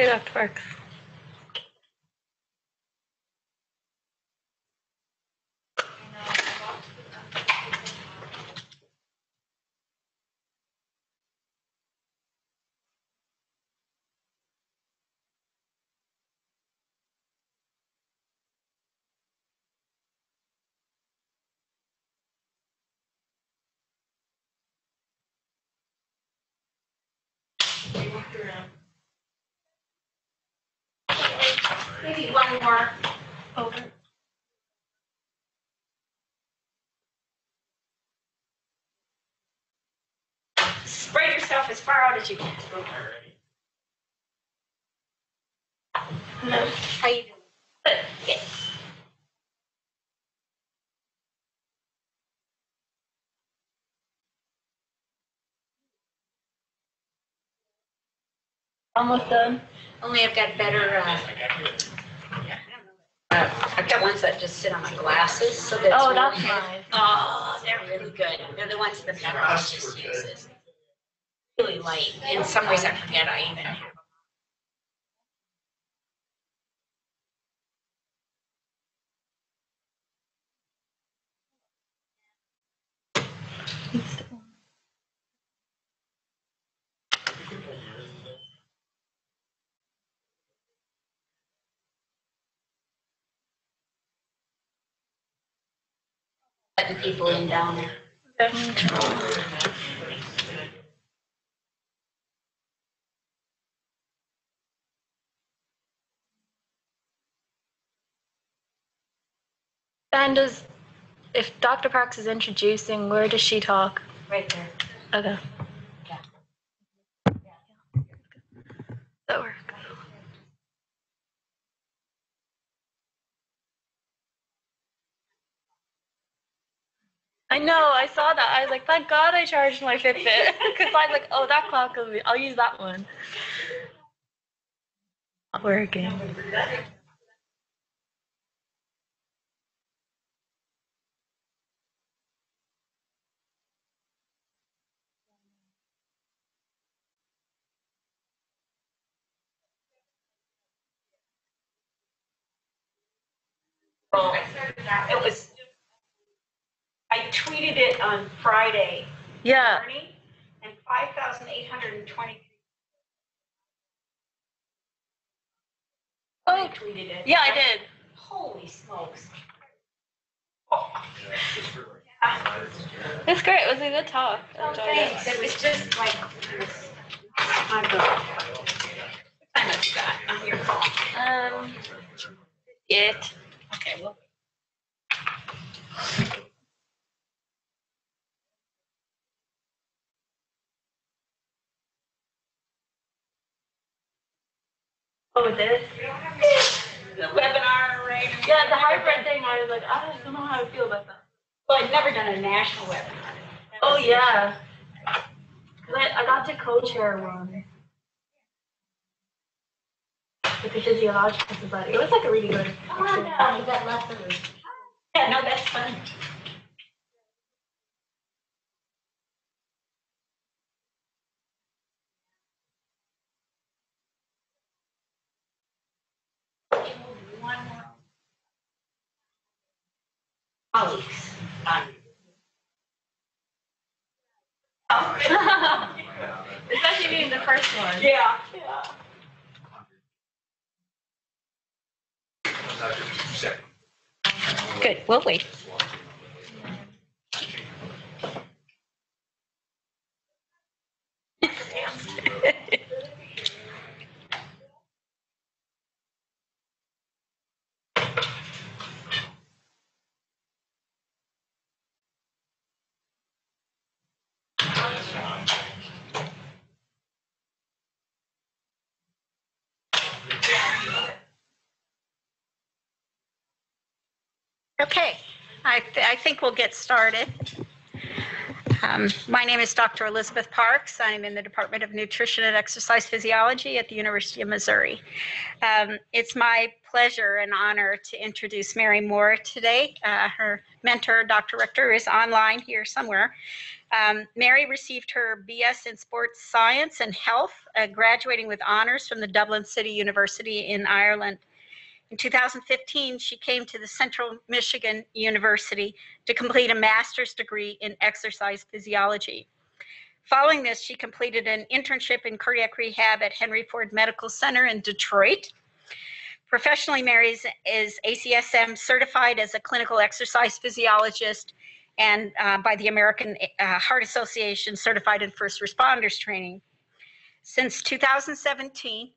Hey, Dr. Parks. Maybe one more over. Spread yourself as far out as you can. Hello, how you doing? Good, good. Almost done. Only I've got better, uh, uh, I've got ones that just sit on my glasses, so that's. Oh, really that's good. nice. Oh, they're really good. They're the ones that better off just uses. Really light. In some ways, I forget I even have. Letting people in down there. And does, if Dr. Parks is introducing, where does she talk? Right there. Okay. Yeah. That works. I know, I saw that. I was like, thank God I charged my Fitbit. Because I was like, oh, that clock will be, I'll use that one. Not working. It was, I tweeted it on Friday Yeah. morning, and five thousand eight hundred and twenty. I Oh, tweeted it. yeah, I did. Holy smokes. It's great. It was a good talk. I Oh, enjoyed it. thanks. It was just like, it was, my God. What time have you got on your phone? Um, it. Okay, well. Oh, this? The webinar, right? Yeah, the hybrid thing. I was like, I don't know how I feel about that. Well, I've never done a national webinar. Oh yeah. 'Cause I, I got to co-chair one with the physiological society. It was like a really good. Come on down, you got lots of. Yeah, no, that's fun. Colleagues. Oh, especially being the first one. Yeah, yeah. Good, Okay, I, th- I think we'll get started. Um, My name is Dr. Elizabeth Parks. I'm in the Department of Nutrition and Exercise Physiology at the University of Missouri. Um, It's my pleasure and honor to introduce Mary Moore today. Uh, Her mentor, Dr. Rector, is online here somewhere. Um, Mary received her BS in Sports Science and Health, uh, graduating with honors from the Dublin City University in Ireland. In 2015, she came to the Central Michigan University to complete a master's degree in exercise physiology. Following this, she completed an internship in cardiac rehab at Henry Ford Medical Center in Detroit. Professionally, Mary is, ACSM certified as a clinical exercise physiologist and uh, by the American uh, Heart Association certified in first responders training. Since 2017,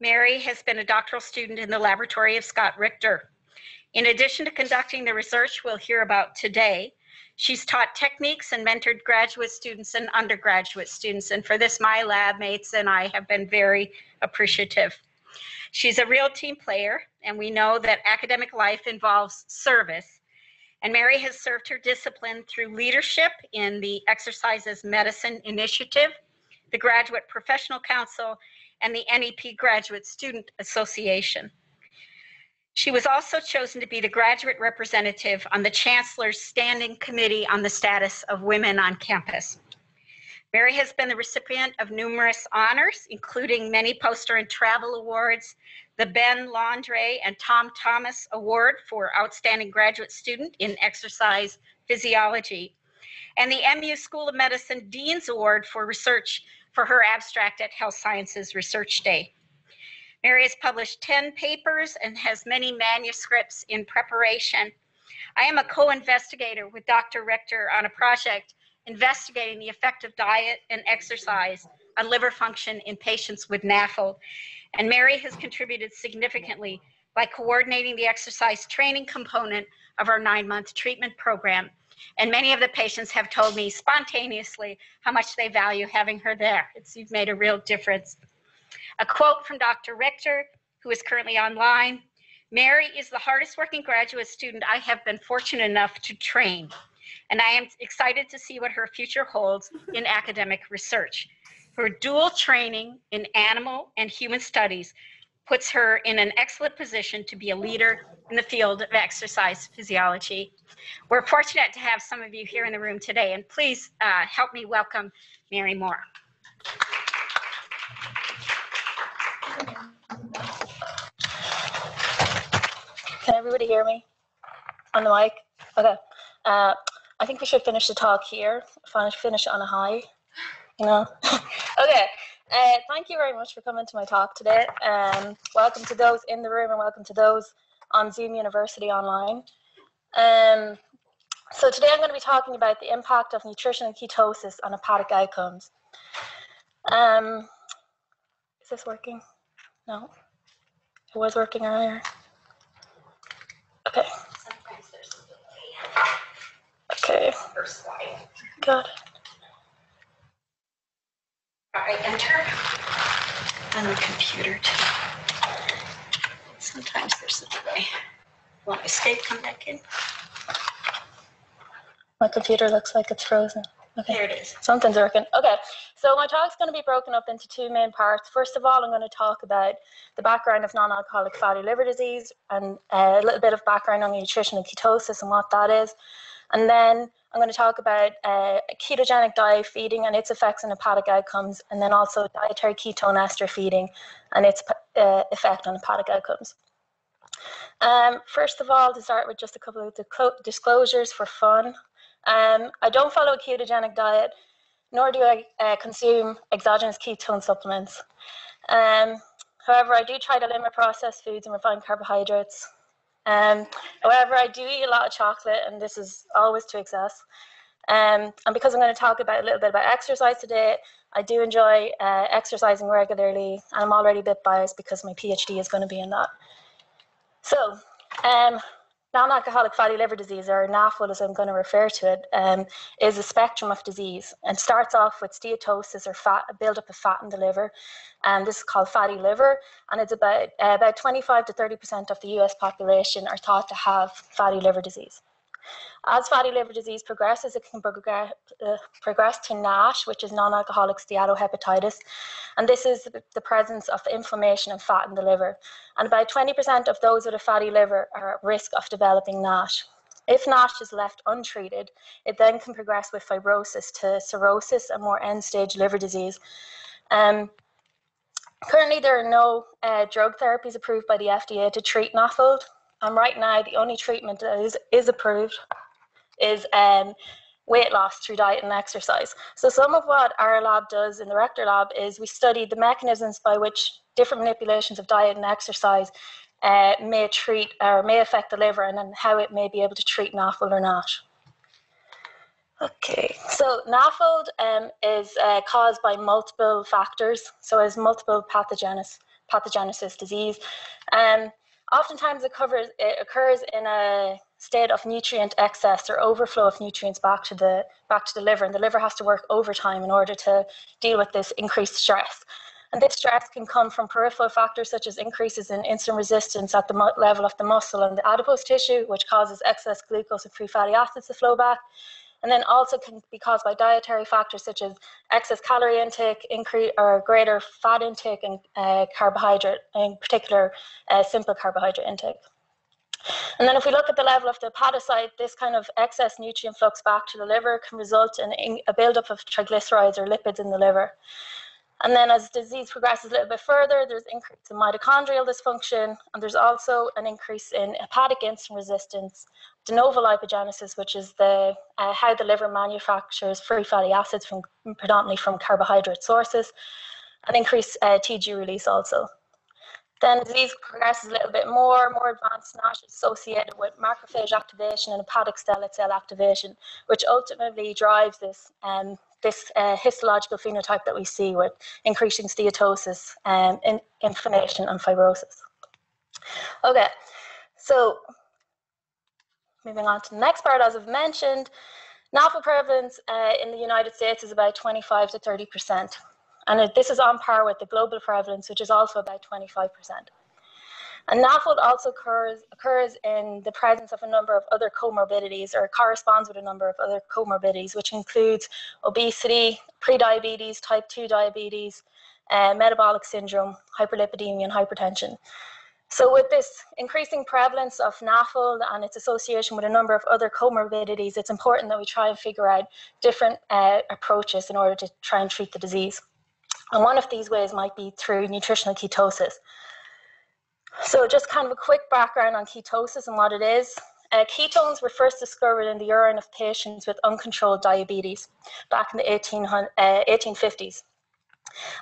Mary has been a doctoral student in the laboratory of Scott Rector. In addition to conducting the research we'll hear about today, she's taught techniques and mentored graduate students and undergraduate students. And for this, my lab mates and I have been very appreciative. She's a real team player, and we know that academic life involves service. And Mary has served her discipline through leadership in the Exercise is Medicine Initiative, the Graduate Professional Council, and the NEP Graduate Student Association. She was also chosen to be the graduate representative on the Chancellor's Standing Committee on the Status of Women on Campus. Mary has been the recipient of numerous honors, including many poster and travel awards, the Ben Londeree and Tom Thomas Award for Outstanding Graduate Student in Exercise Physiology, and the MU School of Medicine Dean's Award for Research for her abstract at Health Sciences Research Day. Mary has published 10 papers and has many manuscripts in preparation. I am a co-investigator with Dr. Rector on a project investigating the effect of diet and exercise on liver function in patients with NAFLD. And Mary has contributed significantly by coordinating the exercise training component of our nine-month treatment program. And many of the patients have told me spontaneously how much they value having her there. It's you've made a real difference. A quote from Dr. Rector, who is currently online. Mary is the hardest working graduate student I have been fortunate enough to train. And I am excited to see what her future holds in academic research. Her dual training in animal and human studies puts her in an excellent position to be a leader in the field of exercise physiology. We're fortunate to have some of you here in the room today, and please uh, help me welcome Mary Moore. Can everybody hear me on the mic? Okay. Uh, I think we should finish the talk here. Finish, on a high. You know. okay. Uh, thank you very much for coming to my talk today. Um, welcome to those in the room and welcome to those on Zoom University online. Um, so today I'm going to be talking about the impact of nutritional ketosis on hepatic outcomes. Um, is this working? No. It was working earlier. Okay. Okay. Good. All right, enter. On the computer too. Sometimes there's a delay. Want escape, come back in? My computer looks like it's frozen. Okay. There it is. Something's working. Okay, so my talk's going to be broken up into two main parts. First of all, I'm going to talk about the background of non-alcoholic fatty liver disease and uh, a little bit of background on nutritional ketosis and what that is. And then I'm going to talk about uh, ketogenic diet feeding and its effects on hepatic outcomes, and then also dietary ketone ester feeding and its uh, effect on hepatic outcomes. Um, first of all, to start with just a couple of disclosures for fun. Um, I don't follow a ketogenic diet, nor do I uh, consume exogenous ketone supplements. Um, however, I do try to limit processed foods and refined carbohydrates. Um, however, I do eat a lot of chocolate, and this is always to excess. Um, and because I'm going to talk about a little bit about exercise today, I do enjoy uh, exercising regularly, and I'm already a bit biased because my PhD is going to be in that. So, um, non-alcoholic fatty liver disease, or NAFLD as I'm going to refer to it, um, is a spectrum of disease and starts off with steatosis or fat, a buildup of fat in the liver. And this is called fatty liver, and it's about uh, about 25 to 30 percent of the U.S. population are thought to have fatty liver disease. As fatty liver disease progresses, it can progress, uh, progress to NASH, which is non-alcoholic steatohepatitis, and this is the presence of inflammation and fat in the liver. And about 20% of those with a fatty liver are at risk of developing NASH. If NASH is left untreated, it then can progress with fibrosis to cirrhosis and more end-stage liver disease. Um, currently, there are no uh, drug therapies approved by the FDA to treat NAFLD, and right now, the only treatment that is, is approved is um, weight loss through diet and exercise. So some of what our lab does in the Rector lab is we study the mechanisms by which different manipulations of diet and exercise uh, may treat or may affect the liver and then how it may be able to treat NAFLD or not. Okay, so NAFLD um, is uh, caused by multiple factors, so it's multiple pathogenesis, pathogenesis disease. Um, oftentimes it, covers, it occurs in a state of nutrient excess or overflow of nutrients back to the back to the liver, and the liver has to work overtime in order to deal with this increased stress. And this stress can come from peripheral factors such as increases in insulin resistance at the level of the muscle and the adipose tissue, which causes excess glucose and free fatty acids to flow back. And then also can be caused by dietary factors such as excess calorie intake, increase or greater fat intake, and uh, carbohydrate, in particular, uh, simple carbohydrate intake. And then if we look at the level of the hepatocyte, this kind of excess nutrient flux back to the liver can result in a buildup of triglycerides or lipids in the liver. And then as disease progresses a little bit further, there's increase in mitochondrial dysfunction, and there's also an increase in hepatic insulin resistance, de novo lipogenesis, which is the uh, how the liver manufactures free fatty acids from predominantly from carbohydrate sources, and increased uh, TG release also. Then disease progresses a little bit more, more advanced NASH associated with macrophage activation and hepatic stellate cell activation, which ultimately drives this um, this uh, histological phenotype that we see with increasing steatosis, um, in, inflammation, and fibrosis. Okay, so moving on to the next part, as I've mentioned, NAFLD prevalence uh, in the United States is about 25 to 30 percent. And this is on par with the global prevalence, which is also about 25%. And NAFLD also occurs, occurs in the presence of a number of other comorbidities or corresponds with a number of other comorbidities, which includes obesity, prediabetes, type 2 diabetes, uh, metabolic syndrome, hyperlipidemia, and hypertension. So with this increasing prevalence of NAFLD and its association with a number of other comorbidities, it's important that we try and figure out different uh, approaches in order to try and treat the disease. And one of these ways might be through nutritional ketosis. So just kind of a quick background on ketosis and what it is. Uh, ketones were first discovered in the urine of patients with uncontrolled diabetes back in the 18, uh, 1850s.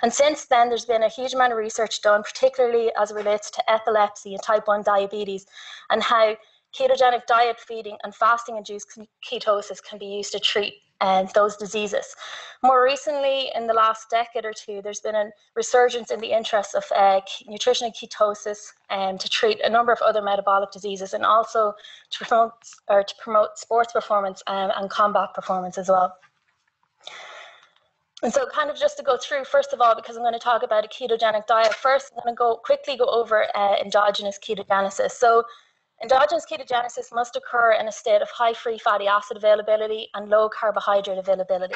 And since then, there's been a huge amount of research done, particularly as it relates to epilepsy and type 1 diabetes, and how ketogenic diet feeding and fasting induced ketosis can be used to treat and those diseases. More recently, in the last decade or two, there's been a resurgence in the interest of uh, nutritional ketosis um, to treat a number of other metabolic diseases and also to promote, or to promote sports performance um, and combat performance as well. And so kind of just to go through, first of all, because I'm going to talk about a ketogenic diet first, I'm going to go quickly go over uh, endogenous ketogenesis. So Endogenous ketogenesis must occur in a state of high free fatty acid availability and low carbohydrate availability.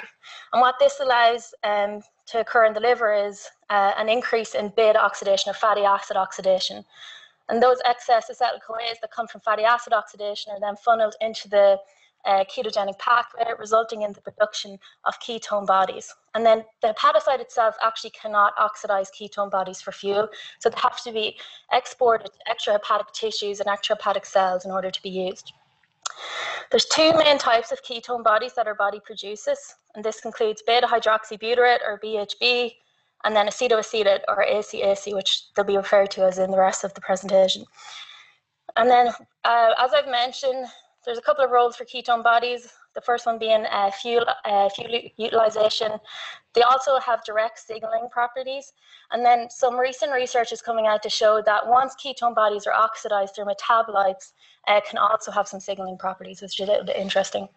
And what this allows um, to occur in the liver is uh, an increase in beta oxidation or fatty acid oxidation. And those excess acetyl CoAs that come from fatty acid oxidation are then funneled into the uh, ketogenic pathway, resulting in the production of ketone bodies. And then the hepatocyte itself actually cannot oxidize ketone bodies for fuel, so they have to be exported to extrahepatic tissues and extrahepatic cells in order to be used. There's two main types of ketone bodies that our body produces, and this includes beta hydroxybutyrate or BHB, and then acetoacetate or ACAC, which they'll be referred to as in the rest of the presentation. And then, uh, as I've mentioned, there's a couple of roles for ketone bodies. The first one being uh, fuel, uh, fuel utilization. They also have direct signaling properties. And then some recent research is coming out to show that once ketone bodies are oxidized, their metabolites uh, can also have some signaling properties, which is a little bit interesting.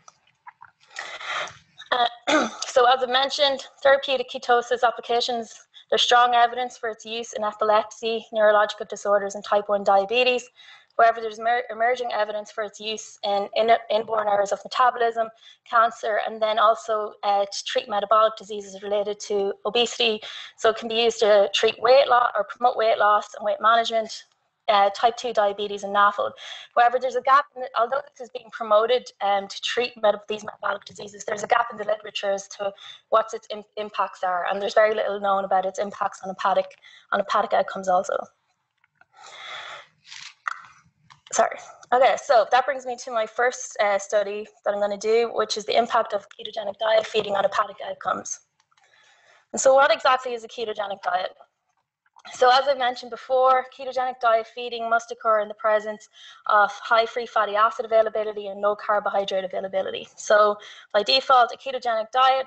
Uh, so as I mentioned, therapeutic ketosis applications, there's strong evidence for its use in epilepsy, neurological disorders, and type 1 diabetes. However, there's emer- emerging evidence for its use in, in inborn errors of metabolism, cancer, and then also uh, to treat metabolic diseases related to obesity. So it can be used to treat weight loss or promote weight loss and weight management, uh, type 2 diabetes and NAFLD. However, there's a gap, in the, although this is being promoted um, to treat meta- these metabolic diseases, there's a gap in the literature as to what its Im- impacts are, and there's very little known about its impacts on hepatic, on hepatic outcomes also. Sorry. Okay, so that brings me to my first uh, study that I'm going to do, which is the impact of ketogenic diet feeding on hepatic outcomes. And so, what exactly is a ketogenic diet? So, as I mentioned before, ketogenic diet feeding must occur in the presence of high free fatty acid availability and low carbohydrate availability. So, by default, a ketogenic diet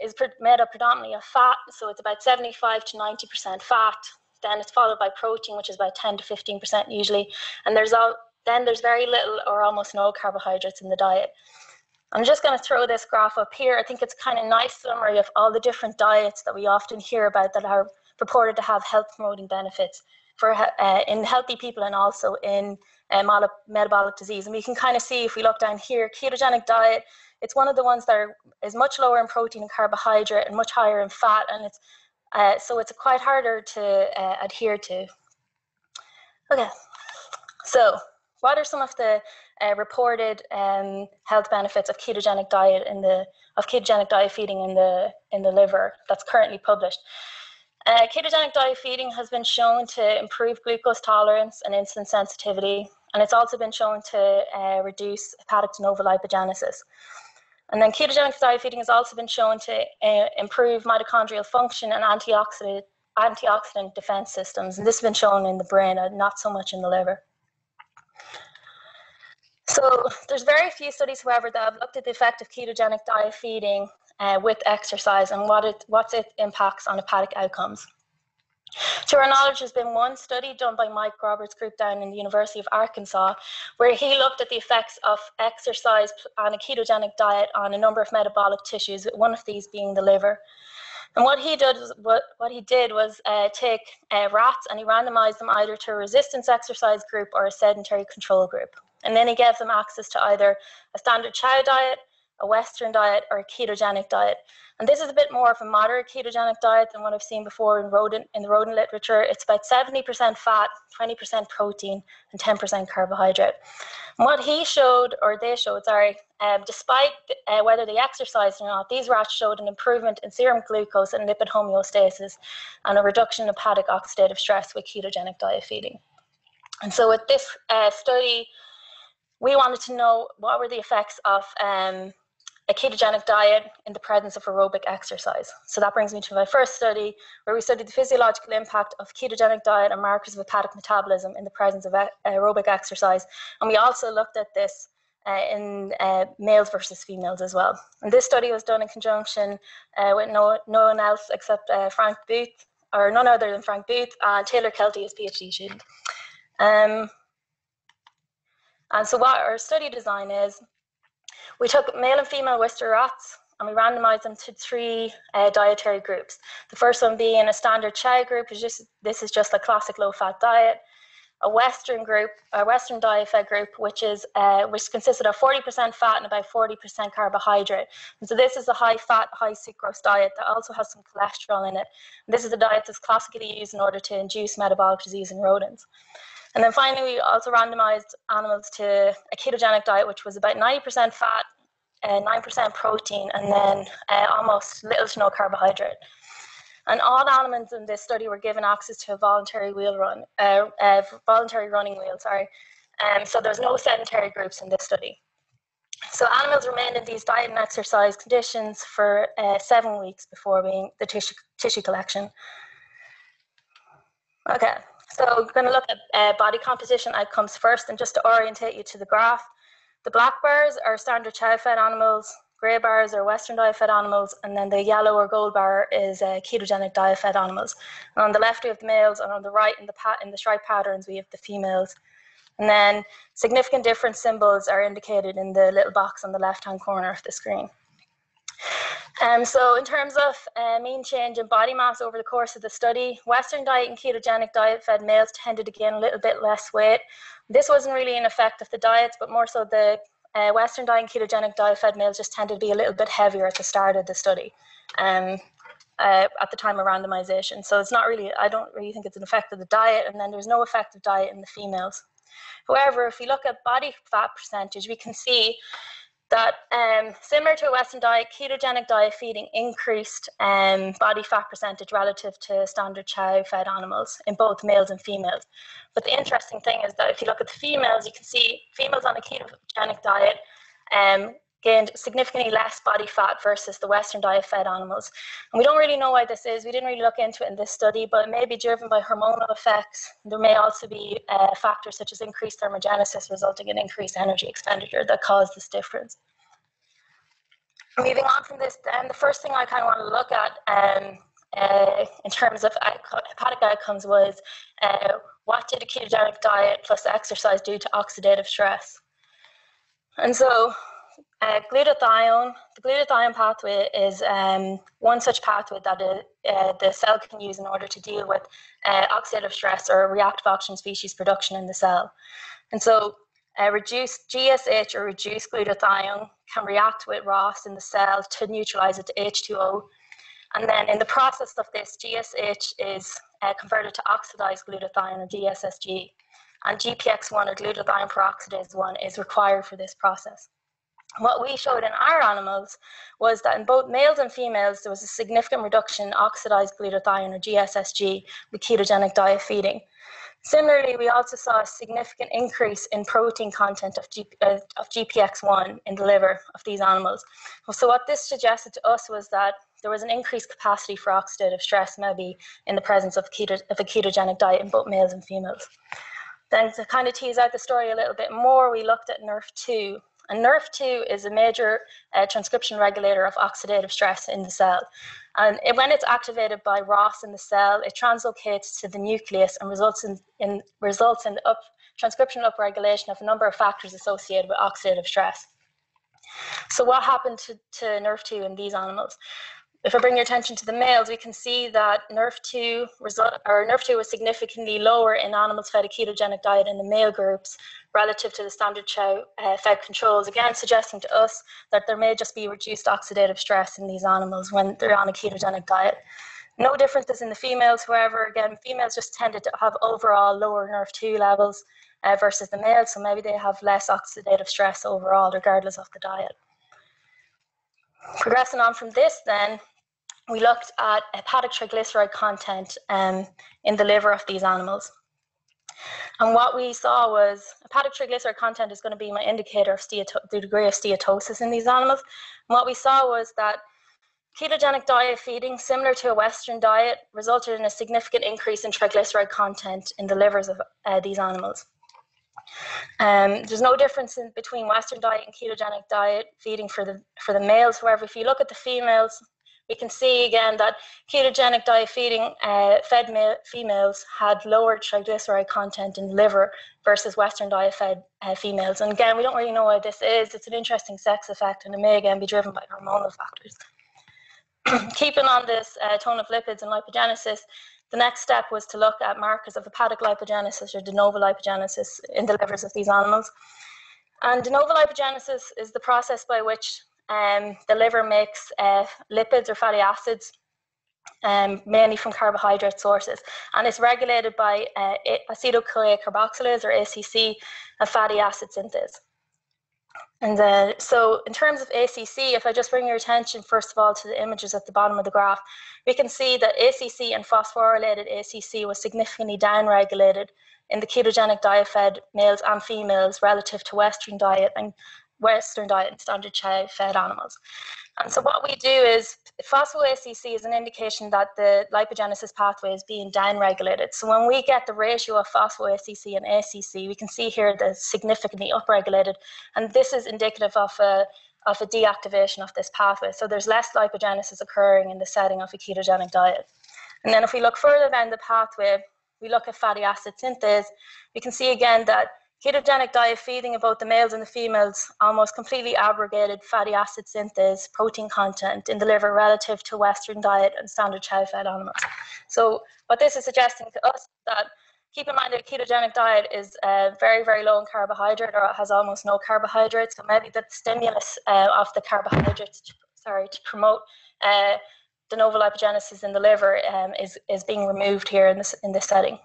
is made up predominantly of fat, so it's about 75 to 90% fat. Then it's followed by protein, which is about 10 to 15% usually, and there's all, then there's very little or almost no carbohydrates in the diet. I'm just going to throw this graph up here. I think it's kind of nice summary of all the different diets that we often hear about that are purported to have health promoting benefits for uh, in healthy people and also in uh, metabolic disease. And we can kind of see if we look down here, ketogenic diet, it's one of the ones that are, is much lower in protein and carbohydrate and much higher in fat. And it's uh, so it's quite harder to uh, adhere to. Okay, so what are some of the uh, reported um, health benefits of ketogenic diet in the of ketogenic diet feeding in the in the liver that's currently published? Uh, ketogenic diet feeding has been shown to improve glucose tolerance and insulin sensitivity, and it's also been shown to uh, reduce hepatic de novo lipogenesis. And then ketogenic diet feeding has also been shown to uh, improve mitochondrial function and antioxidant, antioxidant defense systems. And this has been shown in the brain and not so much in the liver. So there's very few studies, however, that have looked at the effect of ketogenic diet feeding uh, with exercise and what it, what's its impacts on hepatic outcomes. To our knowledge, there's been one study done by Mike Roberts' group down in the University of Arkansas, where he looked at the effects of exercise and a ketogenic diet on a number of metabolic tissues, one of these being the liver. And what he did was what, what he did was uh, take uh, rats and he randomized them either to a resistance exercise group or a sedentary control group. And then he gave them access to either a standard chow diet, a Western diet, or a ketogenic diet. And this is a bit more of a moderate ketogenic diet than what I've seen before in rodent in the rodent literature. It's about 70% fat, 20% protein, and 10% carbohydrate. And what he showed, or they showed, sorry, um, despite uh, whether they exercised or not, these rats showed an improvement in serum glucose and lipid homeostasis, and a reduction in hepatic oxidative stress with ketogenic diet feeding. And so, with this uh, study, we wanted to know what were the effects of um, a ketogenic diet in the presence of aerobic exercise. So that brings me to my first study, where we studied the physiological impact of ketogenic diet and markers of hepatic metabolism in the presence of aerobic exercise. And we also looked at this uh, in uh, males versus females as well. And this study was done in conjunction uh, with no, no one else except uh, Frank Booth, or none other than Frank Booth, and Taylor Kelty, his PhD student. Um, and so what our study design is, we took male and female Wistar rats and we randomized them to three uh, dietary groups. The first one being a standard chow group, which is just, this is just a classic low-fat diet. A Western group, a Western diet fed group, which is uh, which consisted of 40% fat and about 40% carbohydrate. And so this is a high-fat, high sucrose diet that also has some cholesterol in it. And this is a diet that's classically used in order to induce metabolic disease in rodents. And then finally, we also randomized animals to a ketogenic diet, which was about 90% fat, uh, 9% protein, and then uh, almost little to no carbohydrate. And all animals in this study were given access to a voluntary wheel run, uh, uh, voluntary running wheel, sorry. Um, so there's no sedentary groups in this study. So animals remained in these diet and exercise conditions for uh, seven weeks before being the tissue, tissue collection. Okay, so we're going to look at uh, body composition outcomes first, and just to orientate you to the graph, the black bars are standard chow-fed animals, grey bars are Western diet-fed animals, and then the yellow or gold bar is uh, ketogenic diet-fed animals. And on the left we have the males, and on the right in the in the stripe patterns we have the females. And then significant difference symbols are indicated in the little box on the left-hand corner of the screen. Um, so in terms of uh, mean change in body mass over the course of the study, Western diet and ketogenic diet fed males tended to gain a little bit less weight. This wasn't really an effect of the diets, but more so the uh, Western diet and ketogenic diet fed males just tended to be a little bit heavier at the start of the study. Um, uh, at the time of randomization. So it's not really, I don't really think it's an effect of the diet, and then there's no effect of diet in the females. However, if we look at body fat percentage, we can see that um, similar to a Western diet, ketogenic diet feeding increased um, body fat percentage relative to standard chow fed animals in both males and females. But the interesting thing is that if you look at the females, you can see females on a ketogenic diet um, gained significantly less body fat versus the Western diet fed animals. And we don't really know why this is. We didn't really look into it in this study, but it may be driven by hormonal effects. There may also be uh, factors such as increased thermogenesis resulting in increased energy expenditure that cause this difference. Moving on from this, then, the first thing I kind of want to look at um, uh, in terms of hepatic outcomes was uh, what did a ketogenic diet plus exercise do to oxidative stress? And so uh, glutathione, the glutathione pathway is um, one such pathway that uh, the cell can use in order to deal with uh, oxidative stress or reactive oxygen species production in the cell. And so uh, reduced GSH or reduced glutathione can react with ROS in the cell to neutralize it to H2O. And then in the process of this, GSH is uh, converted to oxidized glutathione or GSSG. And GPX1 or glutathione peroxidase 1 is required for this process. What we showed in our animals was that in both males and females, there was a significant reduction in oxidized glutathione or GSSG with ketogenic diet feeding. Similarly, we also saw a significant increase in protein content of, G, uh, of GPX1 in the liver of these animals. So what this suggested to us was that there was an increased capacity for oxidative stress maybe in the presence of, keto, of a ketogenic diet in both males and females. Then to kind of tease out the story a little bit more, we looked at NRF2, and NRF2 is a major uh, transcription regulator of oxidative stress in the cell. And it, when it's activated by ROS in the cell, it translocates to the nucleus and results in, in results in up, transcription upregulation of a number of factors associated with oxidative stress. So what happened to, to NRF2 in these animals? If I bring your attention to the males, we can see that NRF2 result, or NRF2 was significantly lower in animals fed a ketogenic diet in the male groups relative to the standard chow uh, fed controls, again suggesting to us that there may just be reduced oxidative stress in these animals when they're on a ketogenic diet. No differences in the females, however, again, females just tended to have overall lower NRF2 levels uh, versus the males, so maybe they have less oxidative stress overall, regardless of the diet. Progressing on from this, then, we looked at hepatic triglyceride content um, in the liver of these animals. And what we saw was hepatic triglyceride content is going to be my indicator of the degree of steatosis in these animals. And what we saw was that ketogenic diet feeding, similar to a Western diet, resulted in a significant increase in triglyceride content in the livers of uh, these animals. Um, there's no difference in, between Western diet and ketogenic diet feeding for the for the males. However, if you look at the females, we can see again that ketogenic diet feeding uh, fed females had lower triglyceride content in liver versus Western diet fed uh, females. And again, we don't really know why this is. It's an interesting sex effect, and it may again be driven by hormonal factors. Keeping on this uh, tone of lipids and lipogenesis, the next step was to look at markers of hepatic lipogenesis or de novo lipogenesis in the livers of these animals. And de novo lipogenesis is the process by which um, the liver makes uh, lipids or fatty acids, um, mainly from carbohydrate sources, and it's regulated by uh, acetyl-CoA carboxylase or ACC, a fatty acid synthase. And uh, so, in terms of ACC, if I just bring your attention first of all to the images at the bottom of the graph, we can see that ACC and phosphorylated ACC was significantly downregulated in the ketogenic diet fed males and females relative to Western diet and Western diet and standard chow fed animals. And so what we do is phospho-ACC is an indication that the lipogenesis pathway is being downregulated. So when we get the ratio of phospho-ACC and ACC, we can see here that it's significantly upregulated. And this is indicative of a, of a deactivation of this pathway. So there's less lipogenesis occurring in the setting of a ketogenic diet. And then if we look further down the pathway, we look at fatty acid synthase, we can see again that ketogenic diet feeding in both the males and the females almost completely abrogated fatty acid synthase protein content in the liver relative to Western diet and standard chow fed animals. So what this is suggesting to us is that keep in mind that a ketogenic diet is uh, very, very low in carbohydrate or has almost no carbohydrates. So maybe the stimulus uh, of the carbohydrates, to, sorry, to promote uh, de novo lipogenesis in the liver um, is, is being removed here in this, in this setting.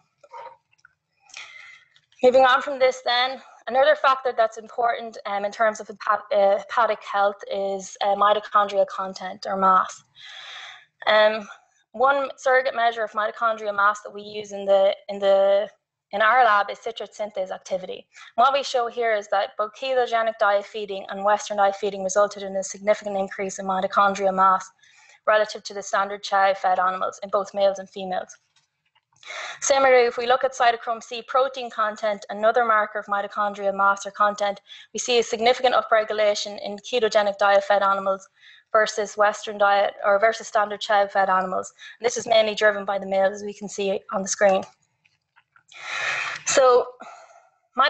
Moving on from this then, another factor that's important um, in terms of hepatic health is uh, mitochondrial content or mass. Um, one surrogate measure of mitochondrial mass that we use in the in the in our lab is citrate synthase activity. And what we show here is that both ketogenic diet feeding and Western diet feeding resulted in a significant increase in mitochondrial mass relative to the standard chow fed animals in both males and females. Similarly, if we look at cytochrome C protein content, another marker of mitochondrial mass or content, we see a significant upregulation in ketogenic diet fed animals versus Western diet or versus standard chow fed animals. And this is mainly driven by the males, as we can see on the screen. So,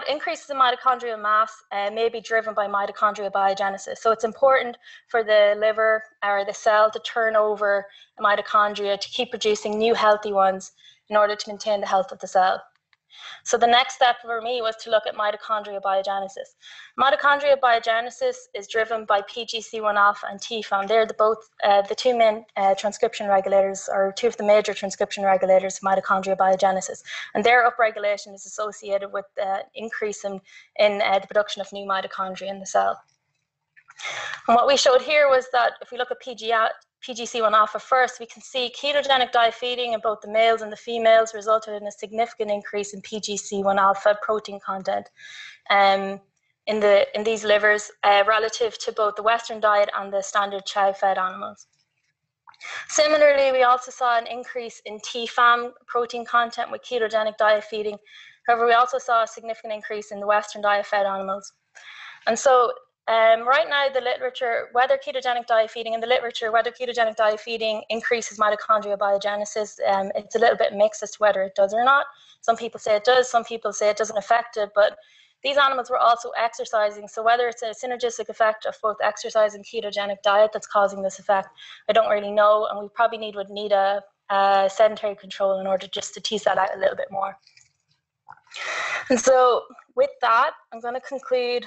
increases in mitochondrial mass uh, may be driven by mitochondrial biogenesis. So, it's important for the liver or the cell to turn over mitochondria to keep producing new healthy ones in order to maintain the health of the cell. So the next step for me was to look at mitochondrial biogenesis. Mitochondrial biogenesis is driven by PGC1 alpha and TFAM. They're the both uh, the two main uh, transcription regulators, or two of the major transcription regulators of mitochondrial biogenesis. And their upregulation is associated with uh, increase in, in uh, the production of new mitochondria in the cell. And what we showed here was that if we look at PG, PGC1 alpha first, we can see ketogenic diet feeding in both the males and the females resulted in a significant increase in PGC1 alpha protein content um, in, the, in these livers uh, relative to both the Western diet and the standard chow fed animals. Similarly, we also saw an increase in TFAM protein content with ketogenic diet feeding. However, we also saw a significant increase in the Western diet fed animals. And so um, right now, the literature, whether ketogenic diet feeding, in the literature, whether ketogenic diet feeding increases mitochondrial biogenesis, um, it's a little bit mixed as to whether it does or not. Some people say it does, some people say it doesn't affect it, but these animals were also exercising. So whether it's a synergistic effect of both exercise and ketogenic diet that's causing this effect, I don't really know, and we probably need would need a, a sedentary control in order just to tease that out a little bit more. And so with that, I'm going to conclude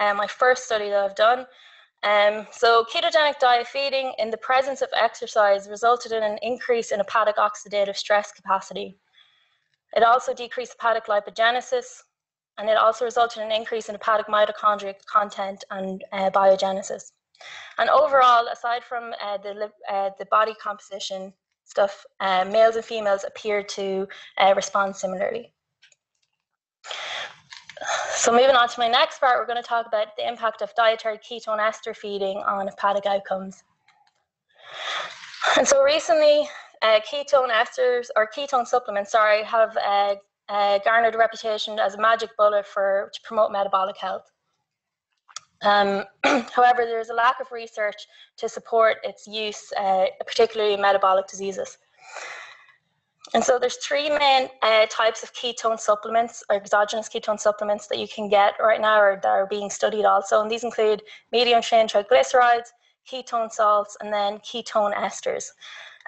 um, my first study that I've done. Um, so ketogenic diet feeding in the presence of exercise resulted in an increase in hepatic oxidative stress capacity. It also decreased hepatic lipogenesis, and it also resulted in an increase in hepatic mitochondrial content and uh, biogenesis. And overall, aside from uh, the, uh, the body composition stuff, uh, males and females appear to uh, respond similarly. So moving on to my next part, we're going to talk about the impact of dietary ketone ester feeding on hepatic outcomes. And so recently, uh, ketone esters or ketone supplements, sorry, have uh, uh, garnered a reputation as a magic bullet for to promote metabolic health. Um, however, there is a lack of research to support its use, uh, particularly in metabolic diseases. And so there's three main uh, types of ketone supplements or exogenous ketone supplements that you can get right now or that are being studied also. And these include medium chain triglycerides, ketone salts, and then ketone esters.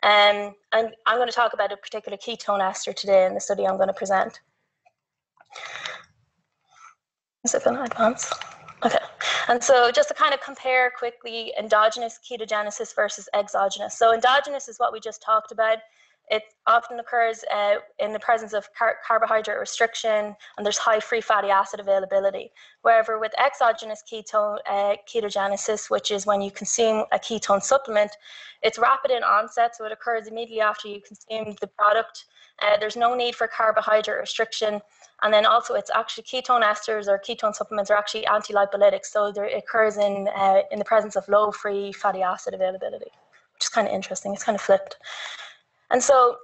Um, and I'm going to talk about a particular ketone ester today in the study I'm going to present. Is it going to advance? Okay. And so just to kind of compare quickly endogenous ketogenesis versus exogenous. So endogenous is what we just talked about. It often occurs uh, in the presence of car carbohydrate restriction and there's high free fatty acid availability. Wherever with exogenous ketone, uh, ketogenesis, which is when you consume a ketone supplement, it's rapid in onset, so it occurs immediately after you consume the product. Uh, there's no need for carbohydrate restriction. And then also it's actually ketone esters or ketone supplements are actually anti-lipolytic. So it occurs in, uh, in the presence of low free fatty acid availability, which is kind of interesting. It's kind of flipped. And so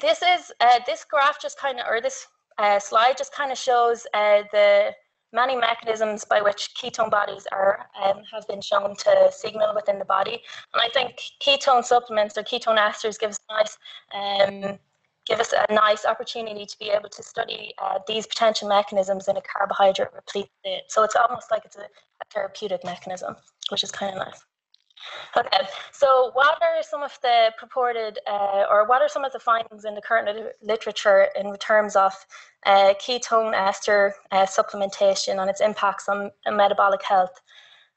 this is uh, this graph just kind of, or this uh, slide just kind of shows uh, the many mechanisms by which ketone bodies are um, have been shown to signal within the body. And I think ketone supplements or ketone esters gives nice um, give us a nice opportunity to be able to study uh, these potential mechanisms in a carbohydrate replete state. So it's almost like it's a, a therapeutic mechanism, which is kind of nice. Okay, so what are some of the purported, uh, or what are some of the findings in the current literature in terms of uh, ketone ester uh, supplementation and its impacts on metabolic health?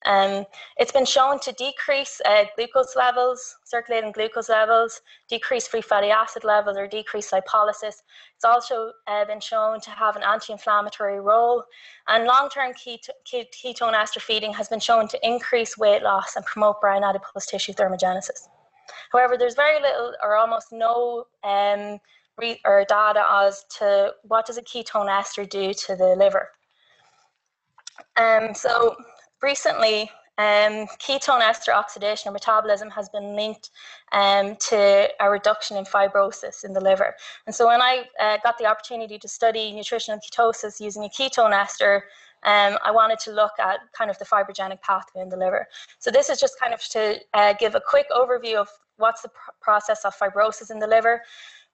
Um, it's been shown to decrease uh, glucose levels, circulating glucose levels, decrease free fatty acid levels, or decrease lipolysis. It's also uh, been shown to have an anti-inflammatory role. And long-term ketone ester feeding has been shown to increase weight loss and promote brown adipose tissue thermogenesis. However, there's very little or almost no um, or data as to what does a ketone ester do to the liver. Um, so recently, um, ketone ester oxidation or metabolism has been linked um, to a reduction in fibrosis in the liver. And so when I uh, got the opportunity to study nutritional ketosis using a ketone ester, um, I wanted to look at kind of the fibrogenic pathway in the liver. So this is just kind of to uh, give a quick overview of what's the pr process of fibrosis in the liver.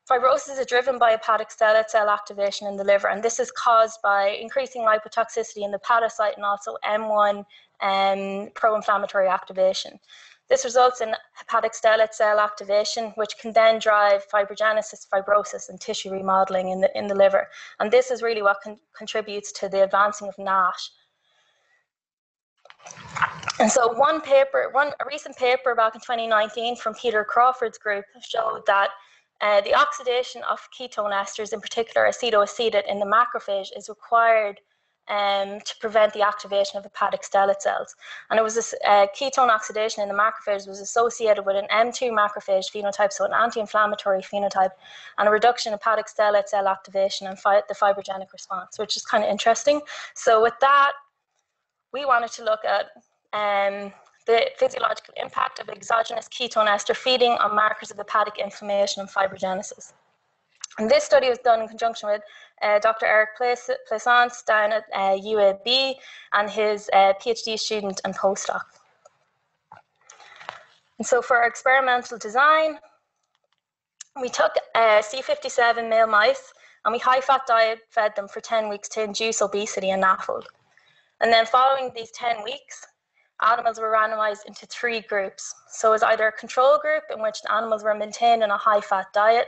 Fibrosis is driven by hepatic stellate cell activation in the liver, and this is caused by increasing lipotoxicity in the hepatocyte and also M1 um, pro-inflammatory activation. This results in hepatic stellate cell activation, which can then drive fibrogenesis, fibrosis, and tissue remodeling in the, in the liver. And this is really what con contributes to the advancing of NASH. And so one paper, one a recent paper back in 2019 from Peter Crawford's group showed that uh, the oxidation of ketone esters, in particular acetoacetate in the macrophage, is required um, to prevent the activation of hepatic stellate cells. And it was this uh, ketone oxidation in the macrophage was associated with an M2 macrophage phenotype, so an anti-inflammatory phenotype, and a reduction in hepatic stellate cell activation and fi the fibrogenic response, which is kind of interesting. So with that, we wanted to look at um, the physiological impact of exogenous ketone ester feeding on markers of hepatic inflammation and fibrogenesis. And this study was done in conjunction with uh, Dr. Eric Plaisance down at uh, UAB and his uh, PhD student and postdoc. And so for our experimental design, we took uh, C57 male mice and we high-fat diet fed them for 10 weeks to induce obesity and NAFLD. And then following these 10 weeks, animals were randomized into three groups. So it was either a control group in which the animals were maintained in a high fat diet,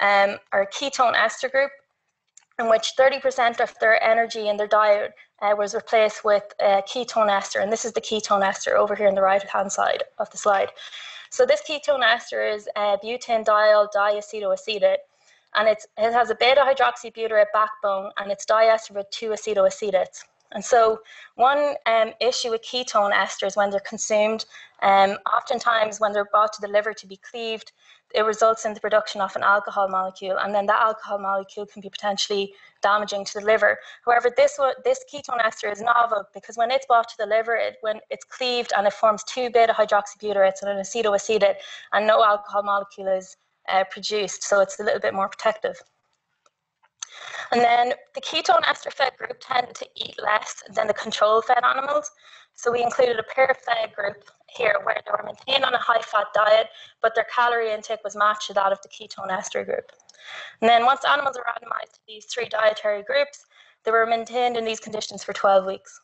um, or a ketone ester group in which 30% of their energy in their diet uh, was replaced with uh, ketone ester. And this is the ketone ester over here on the right hand side of the slide. So this ketone ester is uh, butanediol diacetoacetate and it has a beta hydroxybutyrate backbone and it's diester with two acetoacetates. And so one um, issue with ketone esters when they're consumed, um, oftentimes when they're brought to the liver to be cleaved, it results in the production of an alcohol molecule, and then that alcohol molecule can be potentially damaging to the liver. However, this this ketone ester is novel because when it's brought to the liver, it, when it's cleaved and it forms two beta hydroxybutyrates and an acetoacetate, and no alcohol molecule is uh, produced, so it's a little bit more protective. And then the ketone ester fed group tended to eat less than the control fed animals. So we included a pair fed group here where they were maintained on a high fat diet, but their calorie intake was matched to that of the ketone ester group. And then once animals were randomized to these three dietary groups, they were maintained in these conditions for 12 weeks.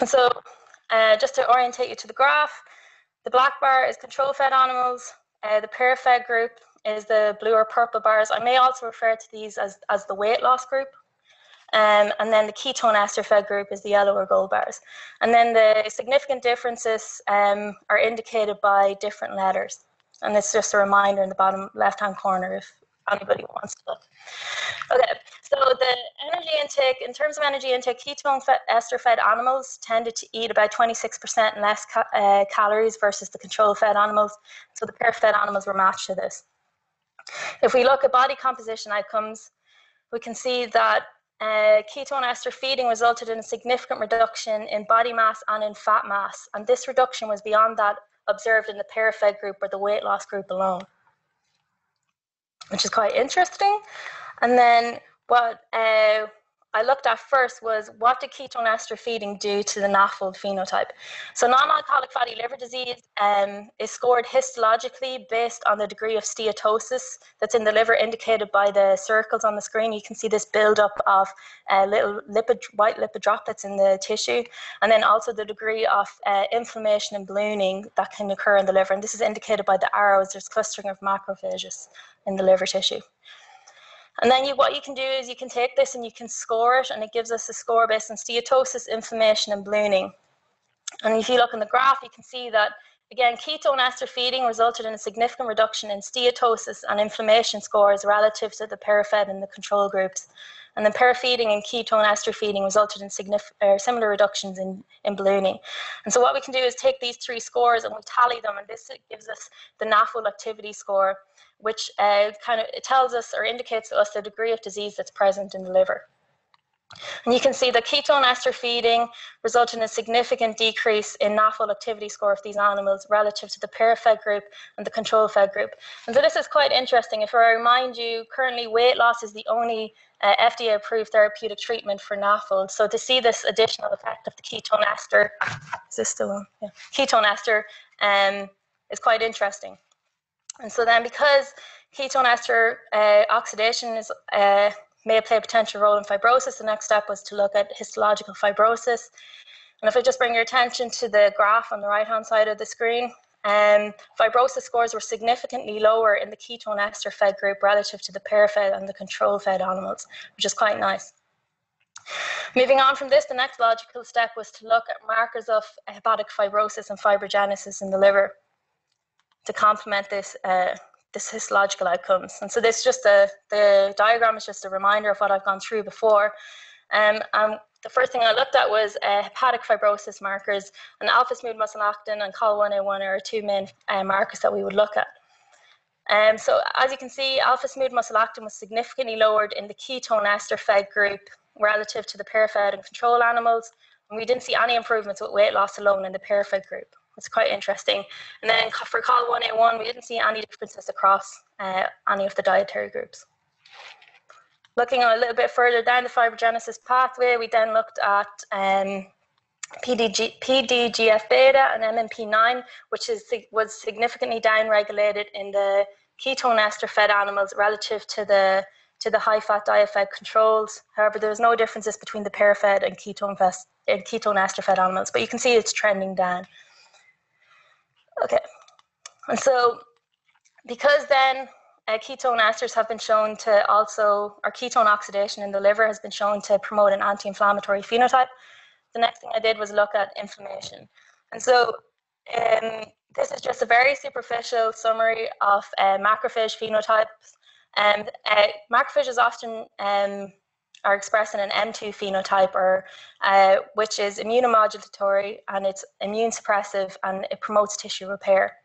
And so uh, just to orientate you to the graph, the black bar is control fed animals, uh, the pair fed group is the blue or purple bars. I may also refer to these as, as the weight loss group. Um, and then the ketone ester fed group is the yellow or gold bars. And then the significant differences um, are indicated by different letters. And it's just a reminder in the bottom left-hand corner if anybody wants to look. Okay, so the energy intake, in terms of energy intake, ketone fed, ester fed animals tended to eat about 26% less ca uh, calories versus the control fed animals. So the pair fed animals were matched to this. If we look at body composition outcomes, we can see that uh, ketone ester feeding resulted in a significant reduction in body mass and in fat mass, and this reduction was beyond that observed in the pair-fed group or the weight loss group alone, which is quite interesting. And then what uh, I looked at first was what did ketone ester feeding do to the NAFLD phenotype? So non-alcoholic fatty liver disease um, is scored histologically based on the degree of steatosis that's in the liver indicated by the circles on the screen. You can see this buildup of uh, little lipid, white lipid droplets in the tissue, and then also the degree of uh, inflammation and ballooning that can occur in the liver. And this is indicated by the arrows. There's clustering of macrophages in the liver tissue. And then you, what you can do is you can take this and you can score it, and it gives us a score based on steatosis, inflammation, and ballooning. And if you look in the graph, you can see that, again, ketone ester feeding resulted in a significant reduction in steatosis and inflammation scores relative to the pair-fed and the control groups. And then pair feeding and ketone ester feeding resulted in uh, similar reductions in, in ballooning. And so what we can do is take these three scores and we tally them, and this gives us the NAFLD activity score which uh, kind of tells us or indicates to us the degree of disease that's present in the liver. And you can see that ketone ester feeding resulted in a significant decrease in NAFLD activity score of these animals relative to the pair-fed group and the control fed group. And so this is quite interesting. If I remind you, currently weight loss is the only uh, FDA approved therapeutic treatment for NAFLD. So to see this additional effect of the ketone ester, is this still on? Yeah. Ketone ester um, is quite interesting. And so then because ketone ester uh, oxidation is, uh, may play a potential role in fibrosis, the next step was to look at histological fibrosis. And if I just bring your attention to the graph on the right-hand side of the screen, um, fibrosis scores were significantly lower in the ketone ester fed group relative to the pair-fed and the control fed animals, which is quite nice. Moving on from this, the next logical step was to look at markers of hepatic fibrosis and fibrogenesis in the liver to complement this uh, this histological outcomes. And so this just a, the diagram is just a reminder of what I've gone through before. Um, and the first thing I looked at was uh, hepatic fibrosis markers, and alpha smooth muscle actin and COL1A1 are two main uh, markers that we would look at. Um, so as you can see, alpha smooth muscle actin was significantly lowered in the ketone ester fed group relative to the pair-fed and control animals, and we didn't see any improvements with weight loss alone in the pair-fed group. It's quite interesting. And then for COL1A1, we didn't see any differences across uh, any of the dietary groups. Looking a little bit further down the fibrogenesis pathway, we then looked at um, PDG, PDGF beta and MMP9, which is, was significantly downregulated in the ketone ester fed animals relative to the to the high fat diet fed controls. However, there was no differences between the pair-fed and ketone, fest, and ketone ester fed animals, but you can see it's trending down. Okay, and so because then uh, ketone esters have been shown to also, or ketone oxidation in the liver has been shown to promote an anti-inflammatory phenotype. The next thing I did was look at inflammation. And so um, this is just a very superficial summary of uh, macrophage phenotypes. And uh, macrophages often um, are expressed in an M2 phenotype, or uh, which is immunomodulatory and it's immune suppressive and it promotes tissue repair.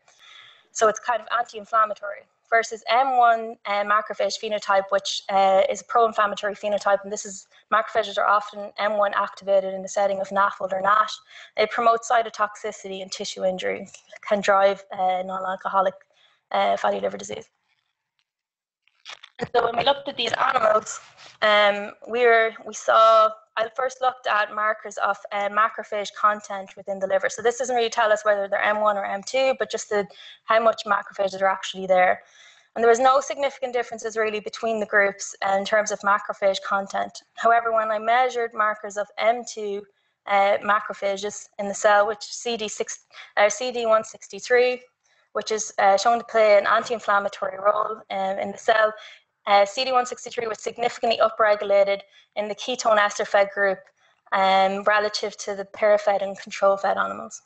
So it's kind of anti-inflammatory. Versus M1 uh, macrophage phenotype, which uh, is a pro-inflammatory phenotype, and this is macrophages are often M1 activated in the setting of NAFLD or NASH. It promotes cytotoxicity and tissue injury, can drive uh, non-alcoholic uh, fatty liver disease. So when we looked at these animals, um, we were we saw. I first looked at markers of uh, macrophage content within the liver. So this doesn't really tell us whether they're M1 or M2, but just the, how much macrophages are actually there. And there was no significant differences really between the groups in terms of macrophage content. However, when I measured markers of M2 uh, macrophages in the cell, which CD6, uh, CD163, which is uh, shown to play an anti-inflammatory role um, in the cell, uh, CD163 was significantly upregulated in the ketone ester fed group um, relative to the pair-fed and control fed animals.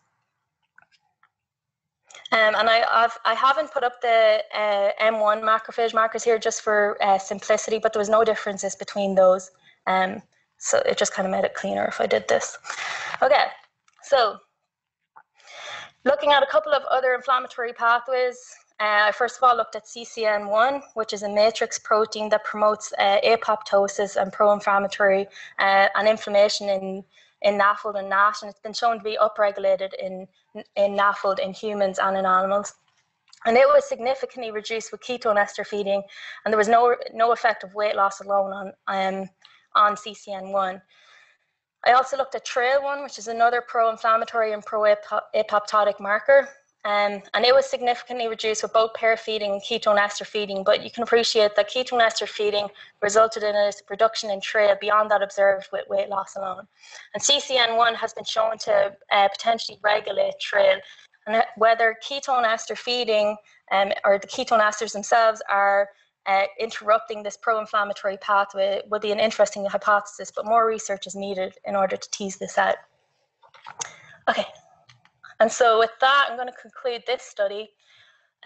Um, and I, I've, I haven't put up the uh, M1 macrophage markers here just for uh, simplicity, but there was no differences between those. Um, so it just kind of made it cleaner if I did this. Okay, so looking at a couple of other inflammatory pathways, uh, I first of all looked at CCN1, which is a matrix protein that promotes uh, apoptosis and pro-inflammatory uh, and inflammation in, in NAFLD and NASH, and it's been shown to be upregulated in, in NAFLD in humans and in animals. And it was significantly reduced with ketone ester feeding, and there was no, no effect of weight loss alone on, um, on CCN1. I also looked at TRAIL1, which is another pro-inflammatory and pro-apoptotic marker. Um, and it was significantly reduced with both pair feeding and ketone ester feeding, but you can appreciate that ketone ester feeding resulted in a reduction in TRAIL beyond that observed with weight loss alone. And CCN1 has been shown to uh, potentially regulate TRAIL, and whether ketone ester feeding um, or the ketone esters themselves are uh, interrupting this pro-inflammatory pathway would be an interesting hypothesis, but more research is needed in order to tease this out. Okay, and so with that, I'm going to conclude this study.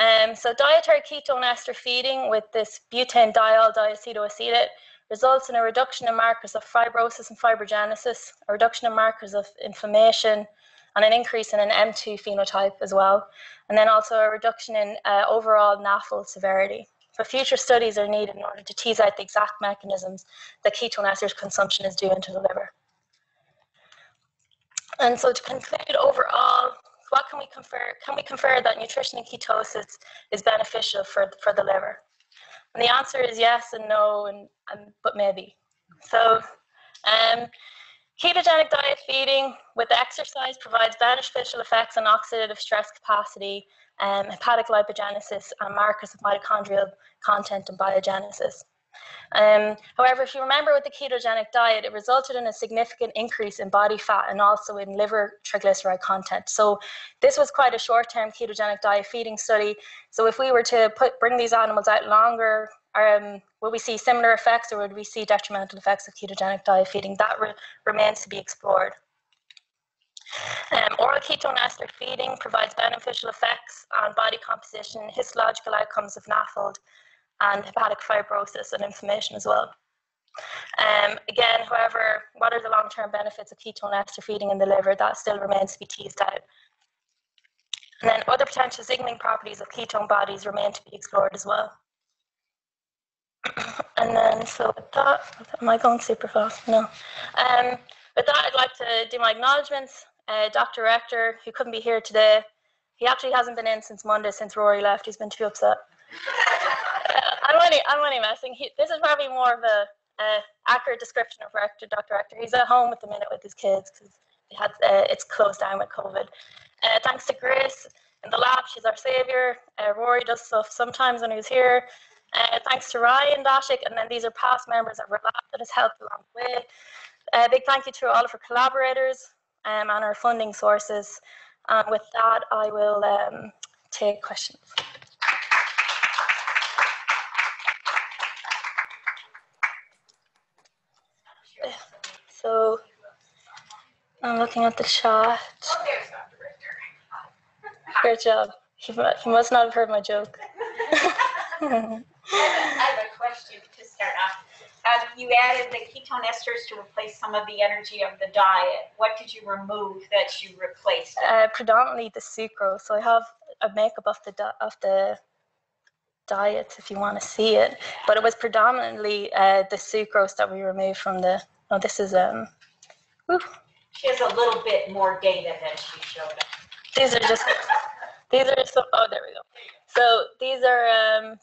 Um, so dietary ketone ester feeding with this butane diol diacetoacetate results in a reduction in markers of fibrosis and fibrogenesis, a reduction in markers of inflammation, and an increase in an M2 phenotype as well, and then also a reduction in uh, overall NAFLD severity. So future studies are needed in order to tease out the exact mechanisms that ketone ester consumption is doing to the liver. And so to conclude overall, what can we confer? Can we confer that nutritional ketosis is beneficial for, for the liver? And the answer is yes and no, and, and but maybe. So um, ketogenic diet feeding with exercise provides beneficial effects on oxidative stress capacity, um, hepatic lipogenesis, and markers of mitochondrial content and biogenesis. Um, however, if you remember with the ketogenic diet, it resulted in a significant increase in body fat and also in liver triglyceride content. So this was quite a short-term ketogenic diet feeding study. So if we were to put bring these animals out longer, um, will we see similar effects or would we see detrimental effects of ketogenic diet feeding? That re remains to be explored. Um, oral ketone ester feeding provides beneficial effects on body composition, histological outcomes of NAFLD, and hepatic fibrosis and inflammation as well. Um, again, however, what are the long-term benefits of ketone ester feeding in the liver? That still remains to be teased out. And then other potential signaling properties of ketone bodies remain to be explored as well. and then, so with that, am I going super fast? No. Um, with that, I'd like to do my acknowledgements. Uh, Dr. Rector, who couldn't be here today, he actually hasn't been in since Monday, since Rory left. He's been too upset. I'm only, I'm only messing. He, this is probably more of a, accurate description of Rector, Dr. Rector. He's at home at the minute with his kids because uh, it's closed down with COVID. Uh, thanks to Grace in the lab, she's our savior. Uh, Rory does stuff sometimes when he's here. Uh, thanks to Ryan Dashek, and then these are past members of our lab that has helped along the way. A big thank you to all of our collaborators um, and our funding sources. And with that, I will um, take questions. So I'm looking at the chat. There's Dr. Rector. Great job. He, he must not have heard my joke. I have a question to start off. Um, you added the ketone esters to replace some of the energy of the diet. What did you remove that you replaced? Uh, predominantly the sucrose. So I have a makeup of the of the diet if you want to see it, but it was predominantly uh, the sucrose that we removed from the Oh, this is um. Whew. She has a little bit more data than she showed us. These are just. these are some. Oh, there we go. So these are um.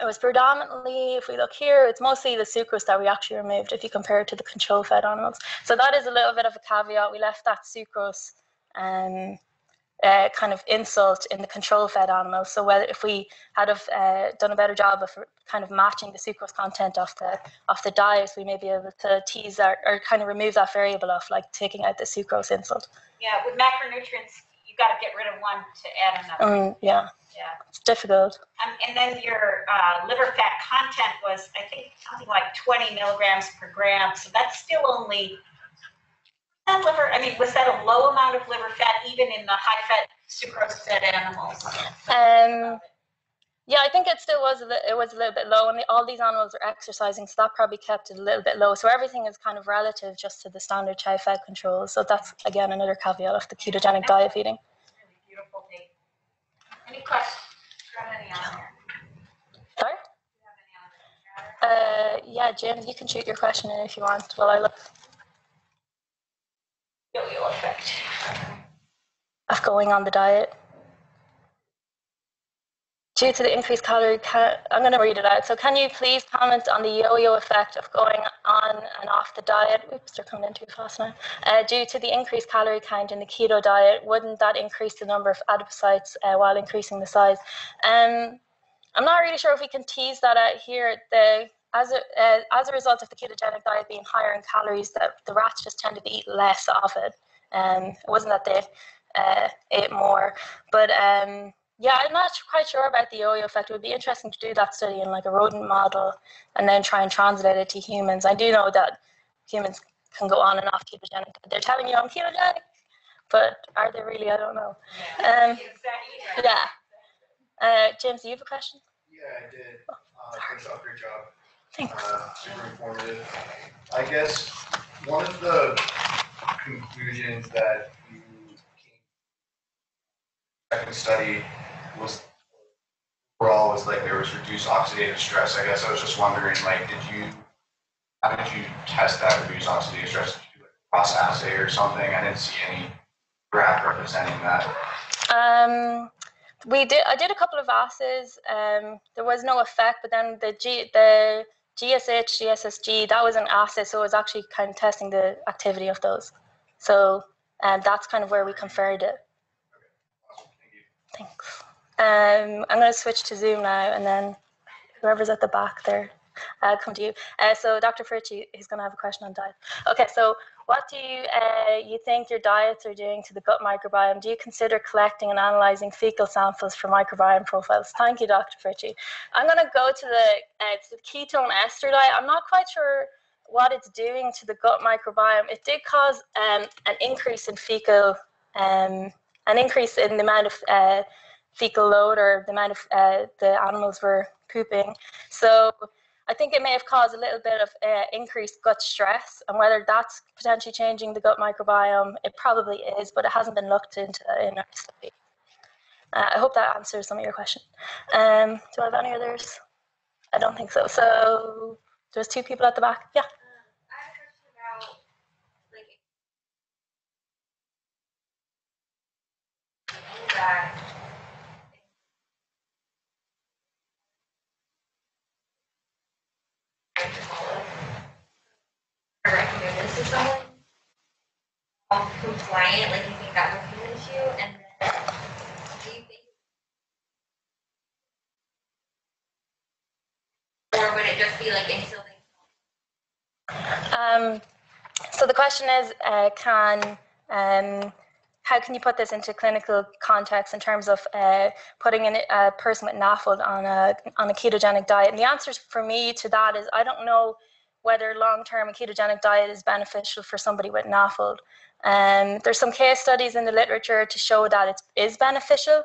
It was predominantly, if we look here, it's mostly the sucrose that we actually removed if you compare it to the control fed animals. So that is a little bit of a caveat. We left that sucrose um, uh, kind of insult in the control fed animals. So whether if we had have uh, done a better job of kind of matching the sucrose content of the of the diet, we may be able to tease our, or kind of remove that variable of like taking out the sucrose insult. Yeah, with macronutrients, you got to get rid of one to add another. Um, yeah. Yeah. It's difficult. Um, and then your uh, liver fat content was, I think, something like 20 milligrams per gram. So that's still only liver, I mean, was that a low amount of liver fat even in the high fat sucrose fed animals? Um, yeah, I think it still was a little, it was a little bit low, and the, all these animals are exercising, so that probably kept it a little bit low. So everything is kind of relative just to the standard chow fed control. So that's again another caveat of the ketogenic diet feeding. Beautiful data. Any questions? Any Sorry. Uh, yeah, Jim, you can shoot your question in if you want while I look. Yo-yo effect. Of going on the diet. due to the increased calorie ca- i'm going to read it out so can you please comment on the yo-yo effect of going on and off the diet oops they're coming in too fast now uh, due to the increased calorie count in the keto diet wouldn't that increase the number of adipocytes uh, while increasing the size um, i'm not really sure if we can tease that out here the as a, uh, as a result of the ketogenic diet being higher in calories that the rats just tended to eat less of it um, it wasn't that they uh, ate more but um, yeah, I'm not quite sure about the yo-yo effect. It would be interesting to do that study in like a rodent model and then try and translate it to humans. I do know that humans can go on and off ketogenic. They're telling you I'm ketogenic, but are they really? I don't know. Um, yeah. Uh, James, do you have a question? Yeah, I did. Uh, thanks, off great job. Thanks. Uh, super informative. I guess one of the conclusions that you came second study was overall was like there was reduced oxidative stress. I guess I was just wondering, like, did you how did you test that reduced oxidative stress? Did you do like a cross assay or something? I didn't see any graph representing that. Um, we did. I did a couple of assays. Um, there was no effect, but then the G, the GSH, GSSG, that was an assay, so it was actually kind of testing the activity of those. So, and that's kind of where we conferred it. Thanks. Um, I'm going to switch to Zoom now, and then whoever's at the back there, I'll come to you. Uh, so Dr. Fritsche, he's going to have a question on diet. Okay, so what do you, uh, you think your diets are doing to the gut microbiome? Do you consider collecting and analyzing fecal samples for microbiome profiles? Thank you, Dr. Fritsche. I'm going to go to the, uh, the ketone ester diet. I'm not quite sure what it's doing to the gut microbiome. It did cause um, an increase in fecal, um, an increase in the amount of uh, fecal load or the amount of uh, the animals were pooping. So I think it may have caused a little bit of uh, increased gut stress, and whether that's potentially changing the gut microbiome, it probably is, but it hasn't been looked into in our study. Uh, I hope that answers some of your question. Um, do I have any others? I don't think so. So there's two people at the back. Yeah have a question about like that I this to someone um, compliant, like you think that would be an issue, and then do you think or would it just be like until they Um, so the question is, uh, can um, how can you put this into clinical context in terms of uh, putting in a person with NAFLD on a on a ketogenic diet? And the answer for me to that is I don't know whether long-term a ketogenic diet is beneficial for somebody with NAFLD. Um, there's some case studies in the literature to show that it is beneficial.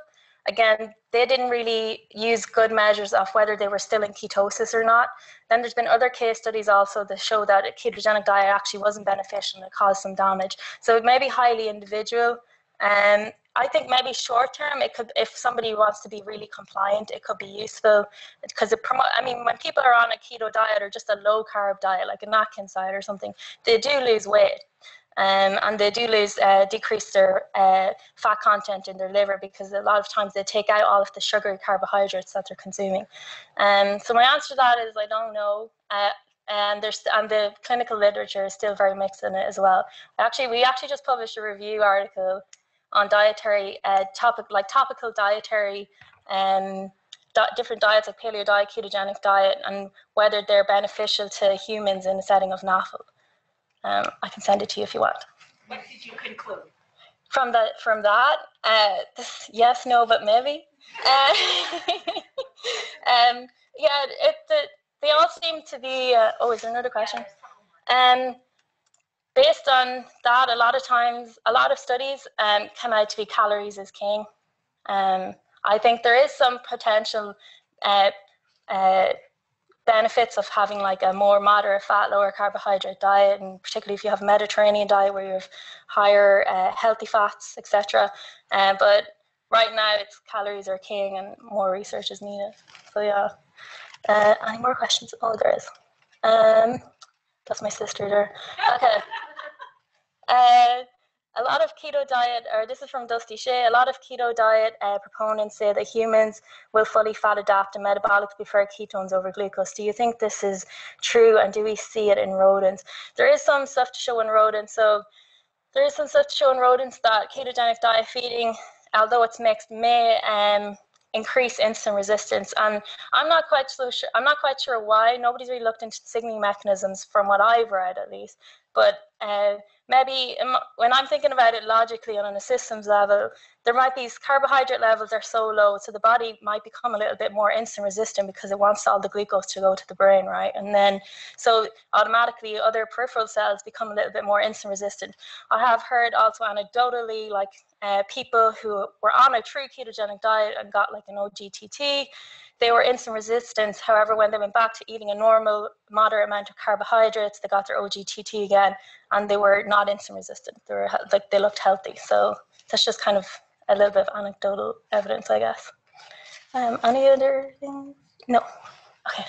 Again, they didn't really use good measures of whether they were still in ketosis or not. Then there's been other case studies also that show that a ketogenic diet actually wasn't beneficial and it caused some damage. So it may be highly individual. Um, I think maybe short term, it could, if somebody wants to be really compliant, it could be useful because it promote. I mean, when people are on a keto diet or just a low carb diet, like a Atkins diet or something, they do lose weight. Um, and they do lose, uh, decrease their uh, fat content in their liver because a lot of times they take out all of the sugary carbohydrates that they're consuming. Um, so my answer to that is I don't know. Uh, and there's and the clinical literature is still very mixed in it as well. Actually, we actually just published a review article on dietary uh, topic like topical dietary um, di- different diets like paleo diet, ketogenic diet, and whether they're beneficial to humans in the setting of NAFL. Um, I can send it to you if you want. What did you conclude? From the from that, uh, this, yes, no, but maybe. Uh, um, yeah, it the, they all seem to be. Uh, oh, is there another question? Um, based on that, a lot of times, a lot of studies um, come out to be calories is king. Um, I think there is some potential uh, uh, benefits of having like a more moderate fat, lower carbohydrate diet, and particularly if you have a Mediterranean diet where you have higher uh, healthy fats, etc. Uh, but right now, it's calories are king, and more research is needed. So yeah. Uh, any more questions? Oh, there is. Um, that's my sister there. Okay. Uh, a lot of keto diet, or this is from Dusty Shea, a lot of keto diet uh, proponents say that humans will fully fat adapt and metabolically prefer ketones over glucose. Do you think this is true, and do we see it in rodents? There is some stuff to show in rodents. So there is some stuff to show in rodents that ketogenic diet feeding, although it's mixed, may um, increase insulin resistance. And I'm not quite so sure. I'm not quite sure why. Nobody's really looked into signaling mechanisms, from what I've read at least. But uh, maybe when I'm thinking about it logically on a systems level, there might be carbohydrate levels are so low, so the body might become a little bit more insulin resistant because it wants all the glucose to go to the brain, right? And then so automatically other peripheral cells become a little bit more insulin resistant. I have heard also anecdotally like uh, people who were on a true ketogenic diet and got like an OGTT, they were insulin resistant. However, when they went back to eating a normal, moderate amount of carbohydrates, they got their OGTT again, and they were not insulin resistant. They were like they looked healthy. So that's just kind of a little bit of anecdotal evidence, I guess. Um, any other things? No. Okay.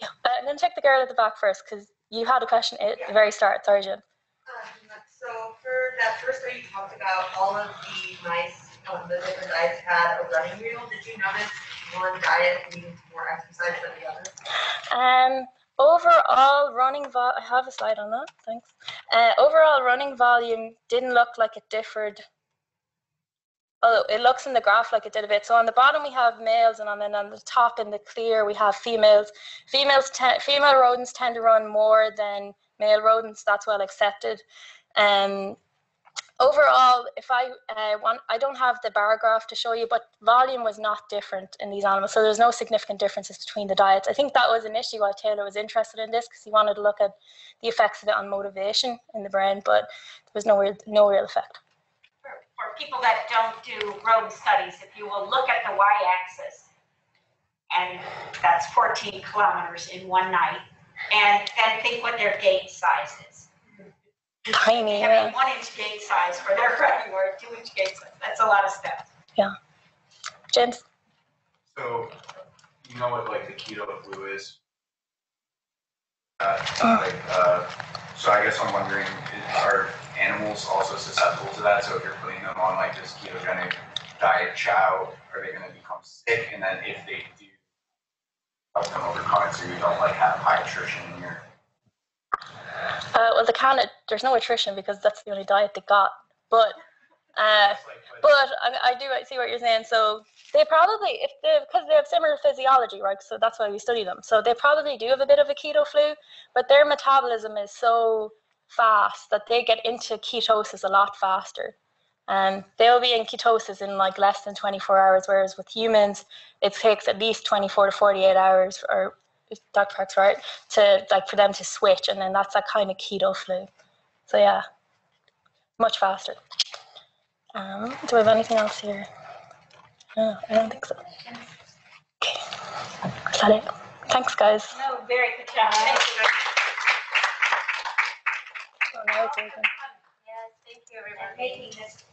Yeah. Uh, and then check the girl at the back first, because you had a question at the very start. Sorry, Jim. Um, so for that first day you talked about all of the mice, um, the different diets had a running wheel. Did you notice one diet needing more exercise than the other? Um, overall running vol, I have a slide on that, thanks. Uh, overall running volume didn't look like it differed. Oh, it looks in the graph like it did a bit. So on the bottom we have males, and on then on the top in the clear we have females. Females, female rodents tend to run more than male rodents. That's well accepted. Um, overall, if I uh, want, I don't have the bar graph to show you, but volume was not different in these animals. So there's no significant differences between the diets. I think that was an issue why Taylor was interested in this because he wanted to look at the effects of it on motivation in the brain, but there was no real, no real effect. For, for people that don't do rodent studies, if you will look at the y-axis, and that's 14 kilometers in one night, and then think what their gait size is. Tiny, They yeah. one-inch gait size for their running or two-inch gait size. That's a lot of steps. Yeah. James? So, you know what like the keto flu is? Uh, Uh. like, uh, so I guess I'm wondering, are animals also susceptible to that? So if you're putting them on like this ketogenic diet chow, are they gonna become sick? And then if they do, help them overcome it so you don't like have high attrition in your Uh, well, the can there's no attrition because that's the only diet they got. But uh, but- I, I do see what you're saying. So they probably, if they, because they have similar physiology, right? So that's why we study them. So they probably do have a bit of a keto flu, but their metabolism is so fast that they get into ketosis a lot faster. And they'll be in ketosis in like less than 24 hours, whereas with humans, it takes at least 24 to 48 hours, or Dr. Park's right, to like for them to switch, and then that's that kind of keto flu. So yeah, much faster. Um, do we have anything else here? No, I don't think so. Okay. Is that it? Thanks, guys. No, very good job. Thank you. Oh, open. Yes, thank you, everyone. Making this